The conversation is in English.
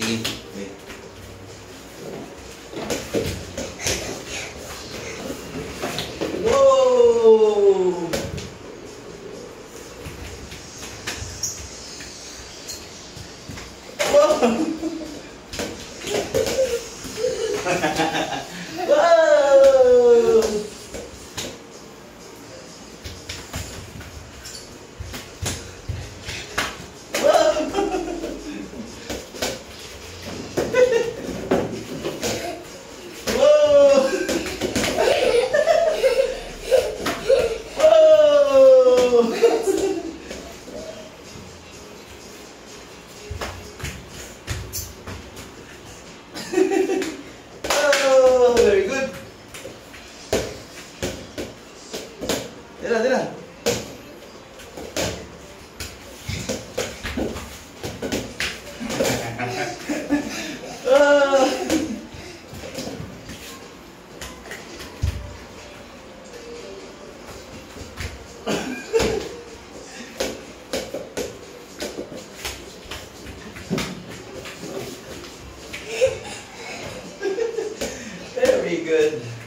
되게 네. 오! 와! Tira, tira. Ah. Very good.